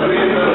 Gracias.